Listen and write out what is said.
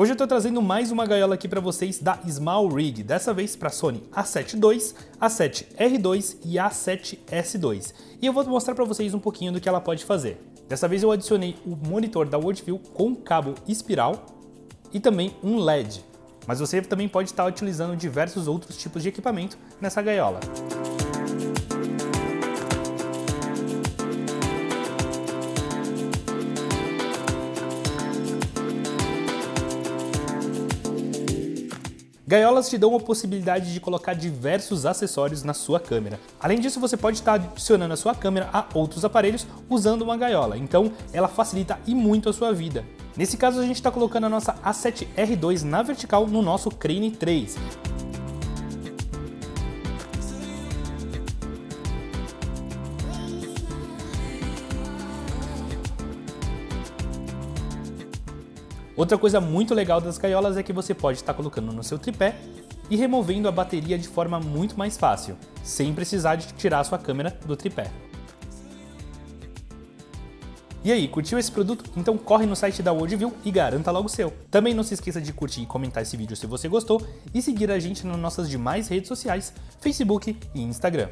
Hoje eu estou trazendo mais uma gaiola aqui para vocês da Small Rig, dessa vez para Sony A7 II, A7 R2 e A7 S2. E eu vou mostrar para vocês um pouquinho do que ela pode fazer. Dessa vez eu adicionei o monitor da Worldview com cabo espiral e também um LED. Mas você também pode estar utilizando diversos outros tipos de equipamento nessa gaiola. Gaiolas te dão a possibilidade de colocar diversos acessórios na sua câmera. Além disso, você pode estar adicionando a sua câmera a outros aparelhos usando uma gaiola, então ela facilita e muito a sua vida. Nesse caso, a gente está colocando a nossa A7R2 na vertical no nosso Crane 3. Outra coisa muito legal das gaiolas é que você pode estar colocando no seu tripé e removendo a bateria de forma muito mais fácil, sem precisar de tirar sua câmera do tripé. E aí, curtiu esse produto? Então corre no site da Worldview e garanta logo o seu. Também não se esqueça de curtir e comentar esse vídeo se você gostou e seguir a gente nas nossas demais redes sociais, Facebook e Instagram.